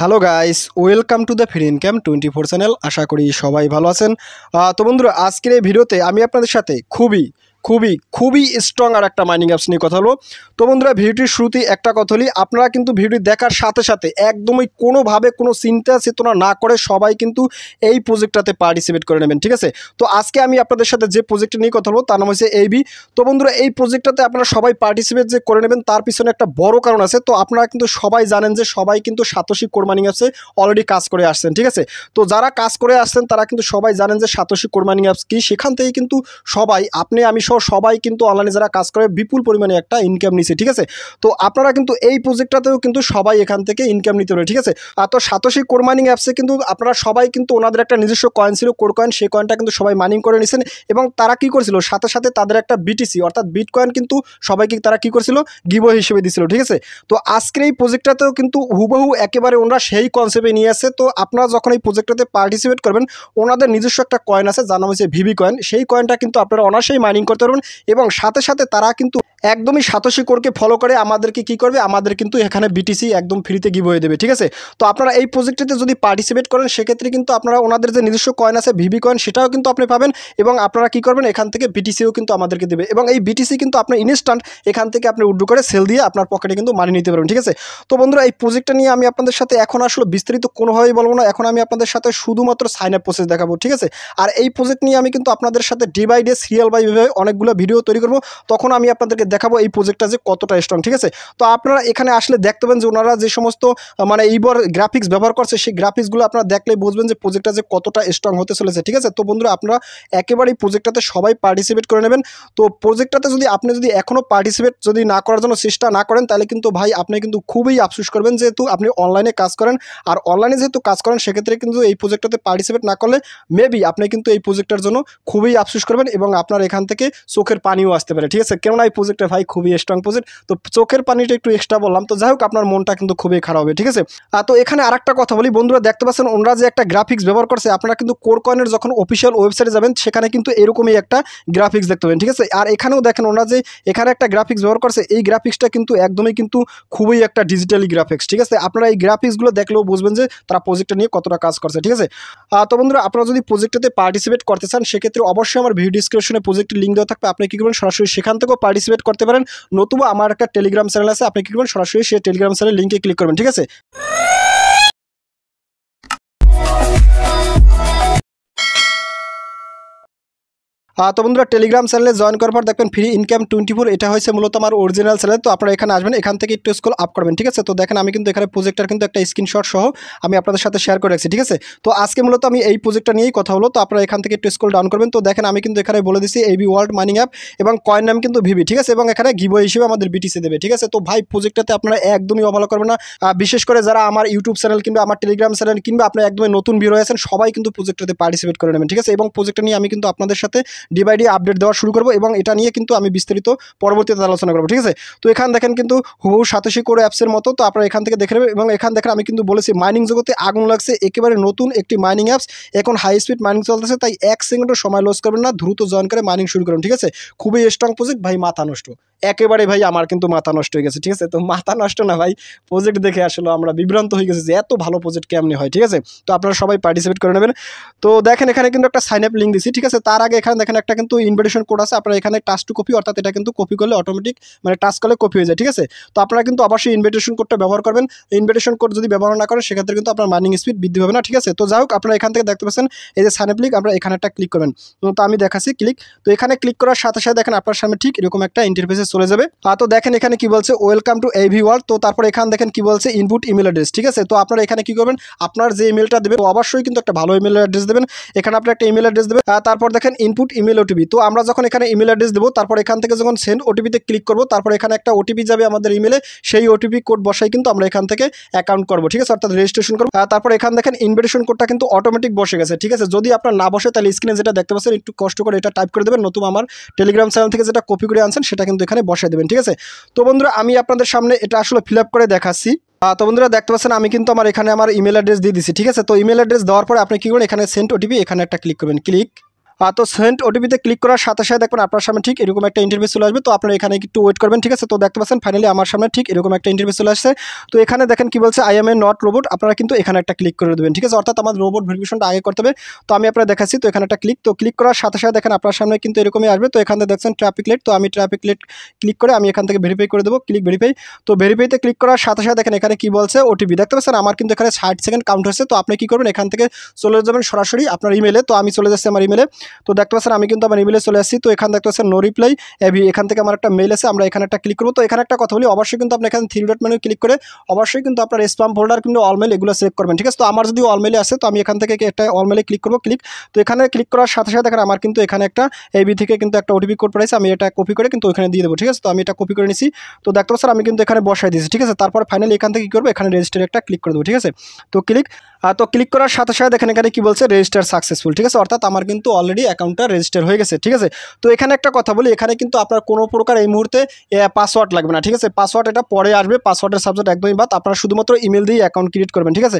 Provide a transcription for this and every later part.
Hello guys, welcome to the free income twenty four channel. আশা করি সবাই ভালো আছেন। তো বন্ধুরা, আজকের এই ভিডিওতে আমি আপনাদের সাথে খুবই খুবই খুবই স্ট্রং আর একটা মাইনিং অ্যাপস নিয়ে কথা হলো তো বন্ধুরা, ভিডিওটির শুরুতেই একটা কথা হলি আপনারা কিন্তু ভিডিও দেখার সাথে সাথে একদমই কোনোভাবে কোনো চিন্তা চেতনা না করে সবাই কিন্তু এই প্রজেক্টটাতে পার্টিসিপেট করে নেবেন, ঠিক আছে? তো আজকে আমি আপনাদের সাথে যে প্রজেক্টটা নিয়ে কথা বলব, তার নাম হচ্ছে এইবি তো বন্ধুরা, এই প্রজেক্টটাতে আপনারা সবাই পার্টিসিপেট যে করে নেবেন, তার পিছনে একটা বড় কারণ আছে। তো আপনারা কিন্তু সবাই জানেন যে সবাই কিন্তু সাতোশি কোরবানি অ্যাপসে অলরেডি কাজ করে আসছেন, ঠিক আছে? তো যারা কাজ করে আসছেন, তারা কিন্তু সবাই জানেন যে সাতোশি কোরবানি অ্যাপস কি? সেখান থেকে কিন্তু সবাই, আপনি, আমি সহ সবাই কিন্তু অনলাইনে যারা কাজ করে, বিপুল পরিমাণে একটা ইনকাম নিছে, ঠিক আছে? তো আপনারা কিন্তু এই প্রজেক্টটাতেও কিন্তু সবাই এখান থেকে ইনকাম নিতে পারে ঠিক আছে? আর তো সাতোশি কোরমানিং অ্যাপসে কিন্তু আপনারা সবাই কিন্তু ওনাদের একটা নিজস্ব কয়েন ছিল কোর কয়েন সেই কয়েনটা কিন্তু সবাই মাইনিং করে নিছেন এবং তারা কি করেছিল? সাথে সাথে তাদের একটা বিটিসি অর্থাৎ বিট কয়েন কিন্তু সবাইকে তারা কি করেছিল? গিবো হিসেবে দিছিল, ঠিক আছে? তো আজকের এই প্রজেক্টটাতেও কিন্তু হুবহু একেবারে ওনারা সেই কনসেপ্টে নিয়ে আসছে তো আপনারা যখন এই প্রজেক্টটাতে পার্টিসিপেট করবেন, ওনাদের নিজস্ব একটা কয়েন আছে, যার নাম হচ্ছে ভিভি কয়েন সেই কয়েনটা কিন্তু আপনারা অনার্সেই মাইনিং করতে পারবেন এবং সাথে সাথে তারা কিন্তু একদমই সাতোশি কোরকে ফলো করে আমাদেরকে কি করবে? আমাদের কিন্তু এখানে বিটিসি একদম ফ্রিতে গিভ হয়ে দেবে, ঠিক আছে? তো আপনারা এই প্রজেক্টটিতে যদি পার্টিসিপেট করেন, সেক্ষেত্রে কিন্তু আপনারা ওনাদের যে নিজস্ব কয়েন আছে ভিভি কয়েন সেটাও কিন্তু আপনি পাবেন এবং আপনারা কি করবেন? এখান থেকে বিটিসিও কিন্তু আমাদেরকে দেবে এবং এই বিটিসি কিন্তু আপনার ইনস্ট্যান্ট এখান থেকে আপনি উড্ডু করে সেল দিয়ে আপনার পকেটে কিন্তু মানি নিতে পারবেন, ঠিক আছে? তো বন্ধুরা, এই প্রজেক্টটা নিয়ে আমি আপনাদের সাথে এখন আসলে বিস্তারিত কোনোভাবেই বলব না। এখন আমি আপনাদের সাথে শুধুমাত্র সাইন আপ প্রসেস দেখাবো, ঠিক আছে? আর এই প্রজেক্ট নিয়ে আমি কিন্তু আপনাদের সাথে day by day serial by অনেকগুলো ভিডিও তৈরি করব। তখন আমি আপনাদেরকে দেখাবো এই প্রজেক্টটা যে কতটা স্ট্রং ঠিক আছে? তো আপনারা এখানে আসলে দেখতে পাবেন যে ওনারা যে সমস্ত মানে এইবার গ্রাফিক্স ব্যবহার করছে, সেই গ্রাফিক্সগুলো আপনারা দেখলেই বুঝবেন যে প্রজেক্টটা যে কতটা স্ট্রং হতে চলেছে, ঠিক আছে? তো বন্ধুরা, আপনারা একেবারে এই প্রজেক্টটাতে সবাই পার্টিসিপেট করে নেবেন। তো প্রজেক্টটাতে যদি আপনি যদি এখনও পার্টিসিপেট যদি না করার জন্য চেষ্টা না করেন, তাহলে কিন্তু ভাই আপনি কিন্তু খুবই আফসোস করবেন যেহেতু আপনি অনলাইনে কাজ করেন। আর অনলাইনে যেহেতু কাজ করেন, সেক্ষেত্রে কিন্তু এই প্রজেক্টটাতে পার্টিসিপেট না করলে মেবি আপনি কিন্তু এই প্রজেক্টটার জন্য খুবই আফসোস করবেন এবং আপনার এখান থেকে চোখের পানিও আসতে পারে, ঠিক আছে? কেননা এই প্রজেক্টটা ভাই খুবই স্ট্রং প্রজেক্ট তো চোখের পানিটা একটু এক্সট্রা বললাম। তো যাই হোক, আপনার মনটা কিন্তু খুবই খারাপ হবে, ঠিক আছে? আর তো এখানে আরেকটা কথা বলি, বন্ধুরা দেখতে পাচ্ছেন, ওনারা যে একটা গ্রাফিক্স ব্যবহার করছে, আপনারা কিন্তু কোর কয়েনের যখন অফিসিয়াল ওয়েবসাইটে যাবেন, সেখানে কিন্তু এরকমই একটা গ্রাফিক্স দেখতে পাবেন, ঠিক আছে? আর এখানেও দেখেন, ওনারা যে এখানে একটা গ্রাফিক্স ব্যবহার করছে, এই গ্রাফিক্সটা কিন্তু একদমই কিন্তু খুবই একটা ডিজিটালি গ্রাফিক্স ঠিক আছে? আপনারা এই গ্রাফিক্সগুলো দেখলেও বুঝবেন যে তারা প্রজেক্টটা নিয়ে কতটা কাজ করছে, ঠিক আছে? তো বন্ধুরা, আপনারা যদি প্রজেক্টটাতে পার্টিসিপেট করতে চান, সেক্ষেত্রে অবশ্যই আমার ভিডিও ডিসক্রিপশনে প্রজেক্টের লিঙ্ক দেওয়া থাকবে। আপনি কি করবেন, সরাসরি সেখান থেকেও পার্টিসিপেট করতে পারেন। নতুবা আমার একটা টেলিগ্রাম চ্যানেল আছে, আপনি কি করবেন? সরাসরি সেই টেলিগ্রাম চ্যানেল লিঙ্কে ক্লিক করবেন, ঠিক আছে? তো বন্ধুরা টেলিগ্রাম চ্যানেলে জয়েন করার পর দেখবেন ফ্রি ইনকাম টোয়েন্টি ফোর এটা হয়েছে মূলত আমার অরিজিনাল চ্যানেল তো আপনারা এখানে আসবেন, এখান থেকে একটু স্কুল আপ করবেন, ঠিক আছে? তো দেখেন, আমি কিন্তু এখানে প্রজেক্টটার কিন্তু একটা স্ক্রিনশট সহ আমি আপনাদের সাথে শেয়ার করে রাখছি, ঠিক আছে? তো আজকে মূলত আমি এই প্রজেক্টটা নিয়েই কথা হলো, তো আপনারা এখান থেকে একটু স্কুল ডাউন করবেন, তো দেখেন, আমি কিন্তু এখানে বলে দিচ্ছি এবি ওয়ার্ল্ড মাইনিং অ্যাপ এবং কয়েন নাম কিন্তু ভিভি ঠিক আছে? এবং এখানে গিবো হিসেবে আমাদের বিটিসি দেবে, ঠিক আছে? তো ভাই প্রজেক্টটাতে আপনারা একদমই অবহেলা করবেন না বিশেষ করে যারা আমার ইউটিউব চ্যানেল কিংবা আমার টেলিগ্রাম চ্যানেল কিংবা আপনার একদমই নতুন ভিডিও আছেন, সবাই কিন্তু প্রজেক্টটাতে পার্টিসিপেট করে নেবেন, ঠিক আছে? এবং প্রজেক্টটা নিয়ে আমি কিন্তু আপনাদের সাথে ডি বাই ডে আপডেট দেওয়া শুরু করব এবং এটা নিয়ে কিন্তু আমি বিস্তারিত পরবর্তীতে আলোচনা করব, ঠিক আছে? তো এখান দেখেন কিন্তু হুবহু সাতাশি করে অ্যাপসের মতো, তো আপনারা এখান থেকে দেখে নেবেন এবং এখান দেখেন আমি কিন্তু বলেছি মাইনিং জগতে আগুন লাগছে, একেবারে নতুন একটি মাইনিং অ্যাপস এখন হাই স্পিড মাইনিং চলতেছে, তাই এক সেকেন্ডও সময় লস করবেন না, দ্রুত জয়েন করে মাইনিং শুরু করুন, ঠিক আছে? খুবই স্ট্রং প্রজেক্ট ভাই মাথা নষ্ট। একেবারে ভাই আমার কিন্তু মাথা নষ্ট হয়ে গেছে, ঠিক আছে? তো মাথা নষ্ট না ভাই প্রজেক্ট দেখে আসলে আমরা বিভ্রান্ত হয়ে গেছি যে এত ভালো প্রজেক্ট কেমনি হয়, ঠিক আছে? তো আপনারা সবাই পার্টিসিপেট করে নেবেন। তো দেখেন এখানে কিন্তু একটা সাইন আপ লিঙ্ক দিচ্ছি ঠিক আছে? তার আগে এখানে দেখেন একটা কিন্তু ইনভিটেশন কোড আছে, আপনারা এখানে টাচ টু কপি অর্থাৎ এটা কিন্তু কপি করলে অটোমেটিক মানে টাচ করলে কপি হয়ে যায়, ঠিক আছে? তো আপনারা কিন্তু অবশ্যই ইনভিটেশন কোডটা ব্যবহার করবেন। ইনভিটেশন কোড যদি ব্যবহার না করেন, সেক্ষেত্রে কিন্তু আপনার মার্নিং স্পিড বৃদ্ধি হবে না, ঠিক আছে? তো যাই হোক, আপনারা এখান থেকে দেখতে পাচ্ছেন, এই যে সাইন আপ লিঙ্ক আপনারা এখানে একটা ক্লিক করবেন। তো আমি দেখাচ্ছি ক্লিক তো এখানে ক্লিক করার সাথে সাথে দেখেন আপনার সামনে ঠিক এরকম একটা ইন্টারফেসে চলে যাবে। তো দেখেন এখানে কি বলছে ওয়েলকাম টু এভি ওয়ার্ল্ড তো তারপর এখানে দেখেন কি বলছে ইনপুট ইমেল অ্যাড্রেস ঠিক আছে? তো আপনারা এখানে কি করবেন, আপনার যে ইমেলটা দেবেন, অবশ্যই কিন্তু একটা ভালো ইমেল অ্যাড্রেস দেবেন। এখানে আপনি একটা ইমেল অ্যাড্রেস দেবেন। তারপর দেখেন ইনপুট ইমেল ওটিপি তো আমরা যখন এখানে ইমেল অ্যাড্রেস দেবো, তারপর এখান থেকে যখন সেন্ড ওটিপিতে ক্লিক করব, তারপর এখানে একটা ওটিপি যাবে আমাদের ইমেলে সেই ওটিপি কোড বসাই কিন্তু আমরা এখান থেকে অ্যাকাউন্ট করব, ঠিক আছে? অর্থাৎ রেজিস্ট্রেশন করব। তারপর এখানে দেখেন ইনভিটেশন কোডটা কিন্তু অটোমেটিক বসে গেছে, ঠিক আছে? যদি আপনার না বসে, তাহলে স্ক্রিনে যেটা দেখতে পাচ্ছেন, একটু কষ্ট করে এটা টাইপ করে দেবেন। নতুন আমার টেলিগ্রাম চ্যানেল থেকে যেটা কপি করে আনছেন, সেটা কিন্তু এখানে বসাই দেবেন, ঠিক আছে? তো বন্ধুরা, আমি আপনাদের সামনে এটা আসলে ফিল করে দেখাচ্ছি। তো বন্ধুরা, দেখতে পাচ্ছেন, আমি কিন্তু আমার এখানে আমার ইমেল অ্যাড্রেস দিয়ে দিচ্ছি ঠিক আছে? তো ইমেল অ্যাড্রেস দেওয়ার পরে আপনি কি করবেন, এখানে সেন্ট ওটিপি এখানে একটা ক্লিক করবেন। ক্লিক তো সেন্ট ওটিপিতে ক্লিক করার সাথে সাথে দেখবেন আপনার সামনে ঠিক এরকম একটা ইন্টারভিউ চলে আসবে। তো আপনারা এখানে একটু ওয়েট করবেন, ঠিক আছে? তো দেখতে পাচ্ছেন ফাইনালি আমার সামনে ঠিক এরকম একটা ইন্টারভিউ চলে আসছে। তো এখানে দেখেন কি বলছে I am a not robot আপনারা কিন্তু এখানে একটা ক্লিক করে দেবেন, ঠিক আছে? অর্থাৎ আমার রোবট ভেরিফিকেশনটা আগে করতে হবে। তো আমি আপনারা দেখাচ্ছি, তো এখানে একটা ক্লিক তো ক্লিক করার সাথে সাথে দেখেন আপনার সামনে কিন্তু এরকমই আসবে। তো এখানে দেখছেন ট্রাফিক লাইট তো আমি ট্রাফিক লাইট ক্লিক করে আমি এখান থেকে ভেরিফাই করে দেবো ক্লিক ভেরিফাই তো ভেরিফাইতে ক্লিক করার সাথে সাথে দেখেন এখানে কি বলছে, ওটিপি। দেখতে পাচ্ছেন আমার কিন্তু এখানে ষাট সেকেন্ড কাউন্ট হচ্ছে, তো আপনি কি করবেন? এখান থেকে চলে যাবেন সরাসরি আপনার ইমেলে তো আমি চলে যাচ্ছি আমার ইমেলে তো দেখতে পাচ্ছেন, আমি কিন্তু আমার ইমেলে চলে আসছি। তো এখানে দেখতে পাচ্ছেন নো রিপ্লাই এবি এখান থেকে আমার একটা মেল আছে আমরা এখানে একটা ক্লিক করব। তো এখানে একটা কথা বলি, অবশ্যই কিন্তু আপনি এখানে থ্রি ডট মেনু ক্লিক করে অবশ্যই কিন্তু আপনার স্প্যাম ফোল্ডার কিন্তু অলমেল এগুলো সেভ করবেন, ঠিক আছে? তো আমার যদি অলমেলে আসে, তো আমি এখান থেকে একটা অলমেলে ক্লিক করব ক্লিক তো এখানে ক্লিক করার সাথে সাথে দেখেন, আমার কিন্তু এখানে একটা এবি থেকে কিন্তু একটা ওটিপি কোড পড়েছে, আমি এটা কপি করে কিন্তু ওখানে দিয়ে দেবো, ঠিক আছে? তো আমি এটা কপি করে নিছি। তো দেখতে পাচ্ছেন, আমি কিন্তু এখানে বসাই দিয়েছি, ঠিক আছে? তারপর ফাইনালি এখান থেকে কী করব? এখানে রেজিস্টার একটা ক্লিক করে দেবো, ঠিক আছে? তো ক্লিক তো ক্লিক করার সাথে সাথে দেখেন এখানে কি বলছে রেজিস্টার সাকসেসফুল ঠিক আছে? অর্থাৎ আমার কিন্তু অলরেডি অ্যাকাউন্টটা রেজিস্টার হয়ে গেছে, ঠিক আছে? তো এখানে একটা কথা বলি, এখানে কিন্তু আপনার কোনো প্রকার এই মুহূর্তে পাসওয়ার্ড লাগবে না, ঠিক আছে? পাসওয়ার্ড এটা পরে আসবে পাসওয়ার্ডের সাবজেক্ট একদমই বাদ, আপনারা শুধুমাত্র ইমেল দিয়ে অ্যাকাউন্ট ক্রিয়েট করবেন, ঠিক আছে?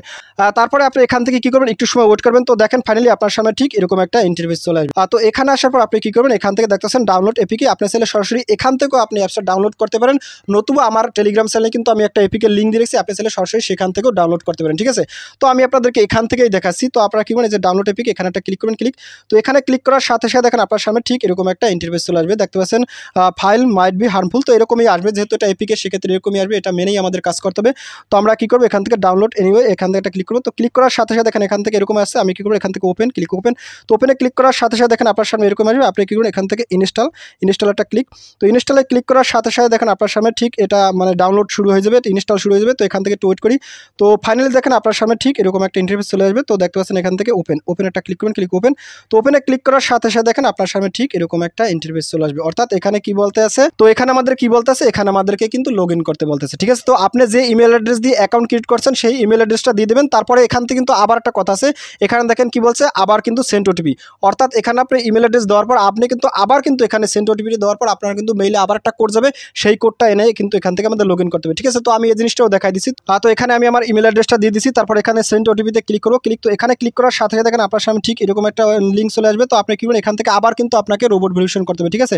তারপরে আপনি এখান থেকে কি করবেন, একটু সময় ওয়েট করবেন, তো দেখেন ফাইনালি আপনার সামনে ঠিক এরকম একটা ইন্টারভিউ চলে আসবে। তো এখানে আসার পর আপনি কী করবেন, এখান থেকে দেখতেছেন ডাউনলোড এপিকে আপনি চাইলে সরাসরি এখান থেকেও আপনি অ্যাপসটা ডাউনলোড করতে পারেন, নতুবা আমার টেলিগ্রাম চ্যানেলে কিন্তু আমি একটা এপিকে লিঙ্ক দিয়ে রেখেছি, আপনি চাইলে সরাসরি সেখান থেকেও ডাউনলোড করতে পারেন, ঠিক আছে? তো আমি আপনাদেরকে এখান থেকেই দেখাচ্ছি, তো আপনারা কি করেন যে ডাউনলোড এপিক এখানে একটা ক্লিক করবেন ক্লিক তো এখানে ক্লিক করার সাথে সাথে দেখেন আপনার সামনে ঠিক এরকম একটা ইন্টারভিউ চলে আসবে। দেখতে পাচ্ছেন ফাইল মাইট বি হার্মফুল তো এরকমই আসবে। যেহেতু এটা এপিকে সেক্ষেত্রে এরকমই আসবে। এটা মেনেই আমাদের কাজ করতে হবে। তো আমরা কি করব? এখান থেকে ডাউনলোড এনিওয়ে এখান থেকে একটা ক্লিক করব। তো ক্লিক করার সাথে সাথে দেখেন এখান থেকে এরকম আসছে। আমি কি করব? এখান থেকে ওপেন ক্লিক ওপেন তো ওপেনে ক্লিক করার সাথে সাথে দেখেন আপনার সামনে এরকম আসবে। আপনি কি করুন এখান থেকে ইনস্টল ইনস্টল একটা ক্লিক তো ইনস্টলে ক্লিক করার সাথে সাথে দেখেন আপনার সামনে ঠিক এটা মানে ডাউনলোড শুরু হয়ে যাবে। ইনস্টল শুরু হয়ে যাবে। তো এখান থেকে একটু ওয়েট করি। তো ফাইনালি দেখেন আপনার সামনে ঠিক এরকম একটা ইন্টারভিউ চলে আসবে। তো দেখতে পাচ্ছেন এখান থেকে ওপেন ওপেন একটা ক্লিক করবেন ক্লিক ওপেন তো ওপেনে ক্লিক করার সাথে সাথে দেখেন আপনার সামনে ঠিক এরকম একটা ইন্টারভিউ চলে আসবে। অর্থাৎ এখানে কি বলতে আছে? তো এখানে আমাদের কি বলতে আছে? এখানে আমাদেরকে কিন্তু লগ করতে বলতেছে ঠিক আছে? তো আপনি যে ইমেল অ্যাড্রেস দিয়ে অ্যাকাউন্ট ক্রিয়েট করছেন, সেই ইমেল অ্যাড্রেসটা দিয়ে দেবেন। তারপরে এখান থেকে কিন্তু আবার একটা কথা আছে। এখানে দেখেন কি বলছে? আবার কিন্তু সেন্ট ওটিপি অর্থাৎ এখানে আপনি ইমেল অ্যাড্রেস দেওয়ার পর আপনি কিন্তু আবার কিন্তু এখানে সেন্ট ওটিপি দেওয়ার পর আপনার কিন্তু মেইলে আবার একটা কোড যাবে। সেই কোডটা এনে কিন্তু এখান থেকে আমাদের লগ করতে হবে। ঠিক আছে? তো আমি এই জিনিসটাও দেখাই দিচ্ছি তো এখানে আমি আমার ইমেল অ্যাড্রেসটা দিয়ে দিচ্ছি তারপর এখানে সেন্ট ওটিপিতে ক্লিক করব। ক্লিক তো এখানে ক্লিক করার সাথে সাথে দেখেন আপনার সামনে ঠিক এরকম একটা লিঙ্ক চলে আসবে। তো আপনি কি করবেন এখান থেকে আবার কিন্তু আপনাকে রোবট ভেরিফিকেশন করতে হবে, ঠিক আছে?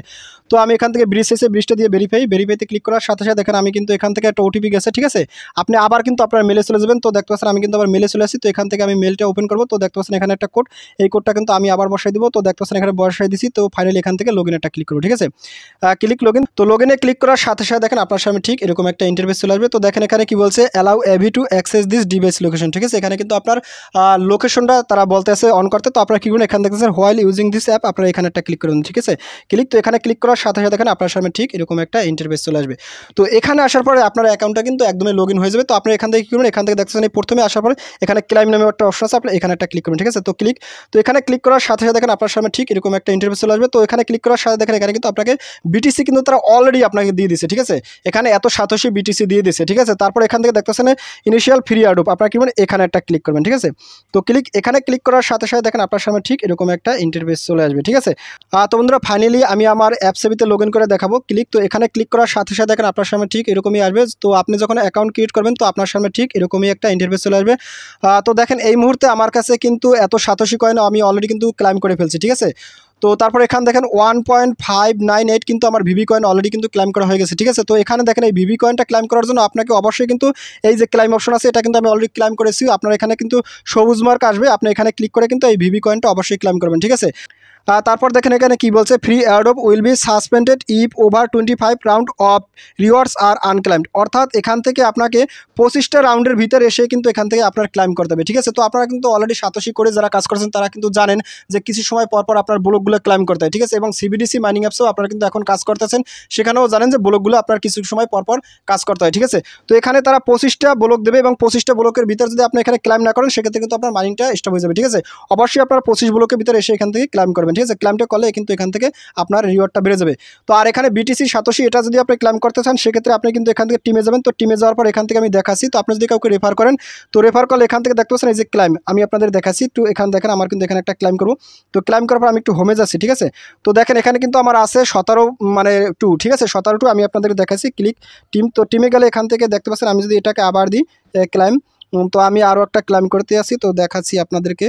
তো আমি এখান থেকে ব্রিজ এসে ব্রিজটা দিয়ে ভেরিফাই ভেরিফাইতে ক্লিক করার সাথে সাথে দেখেন আমি কিন্তু এখান থেকে একটা ওটিপি গেছে, ঠিক আছে? আপনি আবার কিন্তু আপনার মেলে চলে যাবেন, তো দেখতে পাচ্ছেন আমি কিন্তু আবার মেলে চলে আসি, তো এখান থেকে আমি মেলটা ওপেন করব, তো দেখতে পাচ্ছেন এখানে একটা কোড এই কোডটা কিন্তু আমি আবার বসাই দিব, তো দেখতে পাচ্ছেন এখানে বসাই দিছি, তো ফাইনালি এখান থেকে লগ একটা ক্লিক করব, ঠিক আছে? ক্লিক লগ ইন তো লগ ইনে ক্লিক করার সাথে সাথে দেখেন আপনার সামনে ঠিক এরকম একটা ইন্টারভেস চলে আসবে, তো দেখেন এখানে কি বলছে allow AV to access this device location ঠিক আছে? এখানে কিন্তু আপনার লোকেশনটা তারা বলতে আছে অন করতে, তো আপনারা কি করুন এখানে দেখতেছেন হোয়াইল ইউজিং দিস অ্যাপ আপনারা এখানে একটা ক্লিক করুন, ঠিক আছে? ক্লিক তো এখানে ক্লিক করার সাথে সাথে দেখেন আপনার সামনে ঠিক এরকম একটা ইন্টারভেস চলে আসবে। তো এখানে আসার পরে আপনার অ্যাকাউন্টটা কিন্তু একদমই লগ হয়ে যাবে। তো আপনি এখান থেকে কী করুন, এখান থেকে দেখতেছেন প্রথমে আসার পরে এখানে ক্লাইম নামে একটা অপশন আছে, আপনি এখানে একটা ক্লিক করুন, ঠিক আছে? তো ক্লিক তো এখানে ক্লিক করার সাথে সাথে দেখেন আপনার সামনে ঠিক এরকম একটা ইন্টারভেস চলে আসবে। তো এখানে ক্লিক করার সাথে দেখেন, এখানে কিন্তু আপনাকে বিটিসি কিন্তু তারা অলরেডি আপনাকে দিয়ে দিছে ঠিক আছে? এখানে এত সাতশি বিটিসি দিয়ে দিছে ঠিক আছে? তারপর এখান থেকে দেখতেছেন ইনিশিয়াল ফ্রি আডোপ আপনারা কি করবেন এখানে একটা ক্লিক করবেন, ঠিক আছে? তো ক্লিক এখানে ক্লিক করার সাথে সাথে দেখেন আপনার সামনে ঠিক এরকম একটা ইন্টারভেস চলে আসবে, ঠিক আছে? তো বন্ধুরা ফাইনালি আমি আমার অ্যাপসেবিতে লগ ইন করে দেখাবো। ক্লিক তো এখানে ক্লিক করার সাথে সাথে দেখেন আপনার সামনে ঠিক এরকমই আসবে। তো আপনি যখন অ্যাকাউন্ট ক্রিয়েট করবেন, তো আপনার সামনে ঠিক এরকমই একটা ইন্টারভেস চলে আসবে। তো দেখেন, এই মুহূর্তে আমার কাছে কিন্তু এত সাতশি কয়েন আমি অলরেডি কিন্তু ক্লাইম করে ফেলছি, ঠিক আছে? তো তারপর এখানে দেখেন one point five nine eight কিন্তু আমার ভিভি কয়েন অলরেডি কিন্তু ক্লাইম করা হয়ে গেছে, ঠিক আছে? তো এখানে দেখেন এই ভিভি কয়েনটা ক্লাইম করার জন্য আপনাকে অবশ্যই কিন্তু এই যে ক্লাইম অপশন আছে, এটা কিন্তু আমি অলরেডি ক্লাইম করেছি। আপনার এখানে কিন্তু সবুজ মার্ক আসবে, আপনি এখানে ক্লিক করে কিন্তু এই ভিভি কয়েনটা অবশ্যই ক্লাইম করবেন, ঠিক আছে? তারপর দেখেন এখানে কি বলছে free of will be suspended if over twenty five round of rewards are unclaimed অর্থাৎ এখান থেকে আপনাকে পঁচিশটা রাউন্ডের ভিতরে এসে কিন্তু এখান থেকে আপনার ক্লাইম করতে হবে, ঠিক আছে? তো আপনারা কিন্তু অলরেডি সাতশি করে যারা কাজ করছেন, তারা কিন্তু জানেন যে কিছু সময় পর পর আপনার ব্লকগুলো ক্লাইম করতে হয়, ঠিক আছে? এবং সিবিডিসি মাইনিং অ্যাপসও আপনারা কিন্তু এখন কাজ করতেছেন, সেখানেও জানেন যে ব্লকগুলো আপনার কিছু সময় পর পর কাজ করতে হয়, ঠিক আছে? তো এখানে তারা পঁচিশটা ব্লক দেবে এবং পঁচিশটা ব্লকের ভিতরে যদি আপনি এখানে ক্লাইম না করেন, সেক্ষেত্রে কিন্তু আপনার মাইনিংটা স্টপ হয়ে যাবে, ঠিক আছে? অবশ্যই আপনার পঁচিশ ব্লকের ভিতরে এসে এখান থেকে ক্লাইম করবেন ঠিক আছে ক্লাইমটা করলে কিন্তু এখান থেকে আপনার রিওয়ার্ডটা বেড়ে যাবে। তো আর এখানে বিটিসি সাতশি, এটা যদি আপনি ক্লাইম করতে চান, সেক্ষেত্রে আপনি কিন্তু এখান থেকে টিমে যাবেন। তো টিমে যাওয়ার পর এখান থেকে আমি দেখাচ্ছি। তো আপনি যদি কাউকে রেফার করেন, তো রেফার করলে এখান থেকে দেখতে পাচ্ছেন এই যে ক্লাইম আমি আপনাদের দেখাচ্ছি, একটু এখানে দেখেন, আমার কিন্তু এখানে একটা ক্লাইম করব। তো ক্লাইম করার পর আমি একটু হোমে যাচ্ছি, ঠিক আছে? তো দেখেন, এখানে কিন্তু আমার আছে সতেরো মানে টু ঠিক আছে? সতেরো টু আমি আপনাদের দেখাচ্ছি ক্লিক টিম তো টিমে গেলে এখান থেকে দেখতে পাচ্ছেন, আমি যদি এটাকে আবার দিই ক্লাইম তো আমি আরও একটা ক্লাইম করতে আসি, তো দেখাচ্ছি আপনাদেরকে।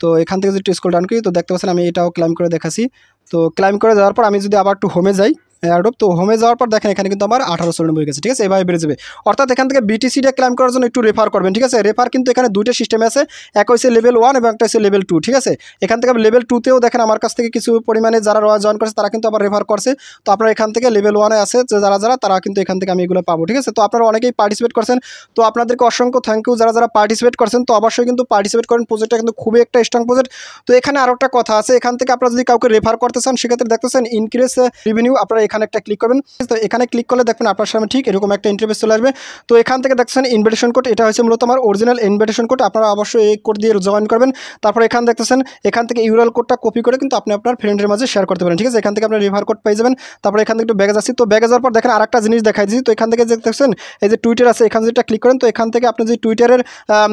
তো এখান থেকে যদি একটু স্কুল ডাউন করি, তো দেখতে পাচ্ছেন আমি এটাও ক্লাইম করে দেখাছি তো ক্লাইম করে যাওয়ার পর আমি যদি আবার একটু হোমে যাই অ্যাডোপ তো হোমে যাওয়ার পর দেখেন এখানে কিন্তু আমার আঠারোশো নিরানব্বই গেছে, ঠিক আছে? এভাবে বেড়ে যাবে। অর্থাৎ এখান থেকে বিটিসিটা ক্লাইম করার জন্য একটু রেফার করবেন, ঠিক আছে? রেফার কিন্তু এখানে দুইটা সিস্টেম আছে এক হচ্ছে লেভেল ওয়ান এবং একটা হচ্ছে লেভেল টু ঠিক আছে? এখান থেকে লেভেল টুতেও দেখেন আমার কাছ থেকে কিছু পরিমাণে যারা জয়েন করছে, তারা কিন্তু আবার রেফার করছে। তো আপনারা এখান থেকে লেভেল ওয়ানে আছে, যে যারা যারা, তারা কিন্তু এখান থেকে আমি এগুলো পাবো, ঠিক আছে? তো আপনারা অনেকেই পার্টিসিপেট করছেন। তো আপনাদেরকে অসংখ্য থ্যাংক ইউ যারা যারা পার্টিসিপেট করছেন, তো অবশ্যই কিন্তু পার্টিসিপেট করেন। প্রজেক্টটা কিন্তু খুবই একটা স্ট্রং প্রজেক্ট তো এখানে আরও একটা কথা আছে, এখান থেকে আপনারা যদি কাউকে রেফার করতে চান, সেক্ষেত্রে দেখতেছেন ইনক্রিজ রেভিনিউ আপনারা এখানে একটা ক্লিক করবেন। তো এখানে ক্লিক করলে দেখবেন আপনার সামনে ঠিক এরকম একটা ইন্টারভেস চলে আসবে। তো এখান থেকে দেখতেছেন ইনভিটেশন কোড এটা হচ্ছে মূলত আমার অরিজিনাল ইনভিটেশন কোড আপনারা অবশ্যই এই কোড দিয়ে জয়েন করবেন। তারপর এখান দেখতেছেন, এখান থেকে ইউরাল কোডটা কপি করে কিন্তু আপনি আপনার ফ্রেন্ডের মাঝে শেয়ার করতে পারেন, ঠিক আছে? এখান থেকে আপনি রিভার কোড পেয়ে যাবেন। তারপর এখান থেকে একটু ব্যাগে যাচ্ছি তো ব্যাগে যাওয়ার পর দেখেন আরেকটা জিনিস দেখাই দিচ্ছি তো এখান থেকে যে দেখছেন এই যে টুইটার আছে, এখান যেটা ক্লিক করেন। তো এখান থেকে আপনি যদি টুইটারের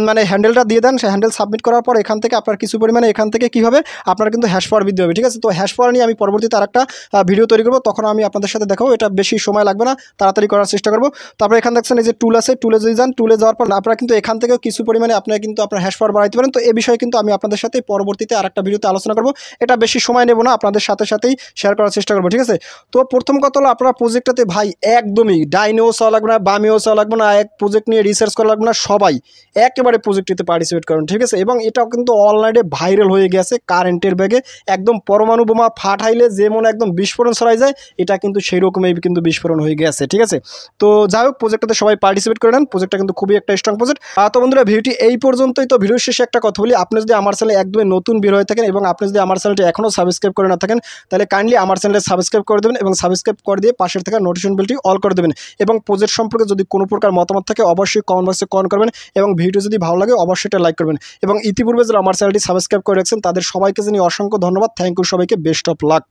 মানে হ্যান্ডেলটা দিয়ে দেন সেই হ্যান্ডেল সাবমিট করার পর এখান থেকে আপনার কিছু পরিমাণে এখান থেকে কী হবে? আপনার কিন্তু হ্যাশ পাওয়ার বৃদ্ধি হবে, ঠিক আছে? তো হ্যাশ পাওয়ার নিয়ে আমি পরবর্তীতে আরেকটা ভিডিও তৈরি করব। তখন আমি আপনাদের সাথে দেখাবো, এটা বেশি সময় লাগবে না, তাড়াতাড়ি করার চেষ্টা করব। তারপরে এখানে দেখছেন এই যে টুল আছে টুলে যদি যান টুলে যাওয়ার পর আপনারা কিন্তু এখান থেকেও কিছু পরিমাণে আপনারা কিন্তু আপনার হ্যাশ পাওয়ার বাড়াইতে পারেন। তো এই বিষয়ে কিন্তু আমি আপনাদের সাথে পরবর্তীতে আরেকটা ভিডিওতে আলোচনা করব। এটা বেশি সময় নেব না, আপনাদের সাথে সাথেই শেয়ার করার চেষ্টা করব, ঠিক আছে? তো প্রথম কথা হলো, আপনার প্রজেক্টটাতে ভাই একদমই ডাইনেও চাওয়া লাগবে না বামেও চাওয়া লাগবে না, এক প্রজেক্ট নিয়ে রিসার্চ করা লাগবে না, সবাই একেবারে প্রজেক্টটিতে পার্টিসিপেট করুন, ঠিক আছে? এবং এটাও কিন্তু অনলাইনে ভাইরাল হয়ে গেছে কারেন্টের ব্যাগে একদম পরমাণু বোমা ফাটাইলে যেমন একদম বিস্ফোরণ ছড়াই যায়, এটা কিন্তু সেই রকমই কিন্তু বিস্ফোরণ হয়ে গেছে, ঠিক আছে? তো যাই হোক প্রজেক্টটাতে সবাই পার্টিসিপেট করে নেন প্রজেক্টটা কিন্তু খুবই একটা স্ট্রং প্রজেক্ট তো বন্ধুরা, ভিডিওটি এই পর্যন্তই। তো ভিডিও শেষে একটা কথা বলি, আপনি যদি আমার চ্যানেলে একদমই নতুন বের হয়ে থাকেন এবং আপনি যদি আমার চ্যানেলটি এখনও সাবস্ক্রাইব করে না থাকেন, তাহলে কাইন্ডলি আমার চ্যানেলে সাবস্ক্রাইব করে দেবেন এবং সাবস্ক্রাইব করে দিয়ে পাশের থাকা নোটিফিকেশন বেলটি অল করে দেবেন। এবং প্রজেক্ট সম্পর্কে যদি কোনো প্রকার মতামত থাকে, অবশ্যই কমেন্ট বক্সে কমেন্ট করবেন এবং ভিডিও যদি ভালো লাগে, অবশ্যই এটা লাইক করবেন। এবং ইতিপূর্বে যারা আমার চ্যানেলটি সাবস্ক্রাইব করে রাখছেন, তাদের সবাইকে জানিয়ে অসংখ্য ধন্যবাদ। থ্যাংক ইউ সবাইকে। Best of luck